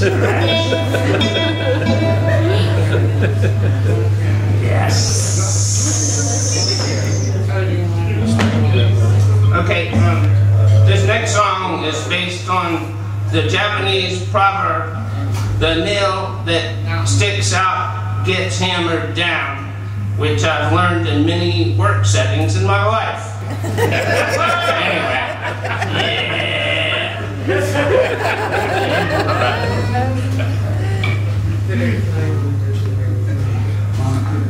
Okay, um, this next song is based on the Japanese proverb, the nail that sticks out gets hammered down, which I've learned in many work settings in my life. anyway, One,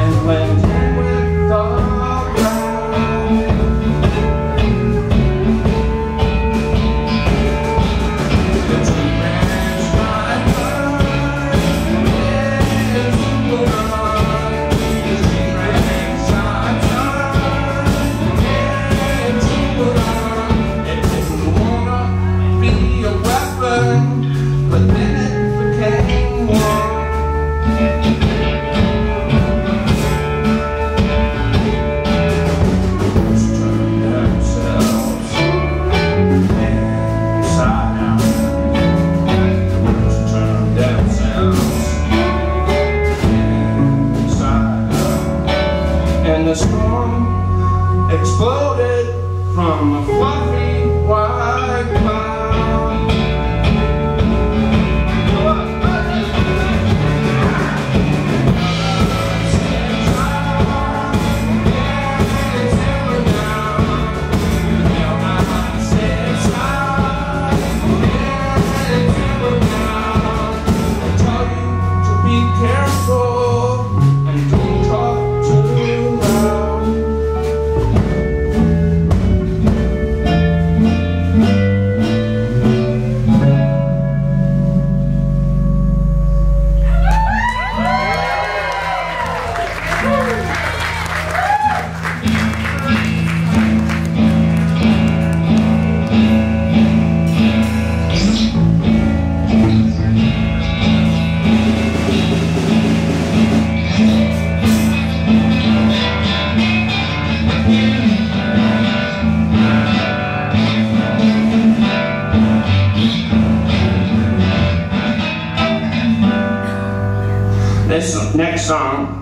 and when And the storm exploded from a fluffy next song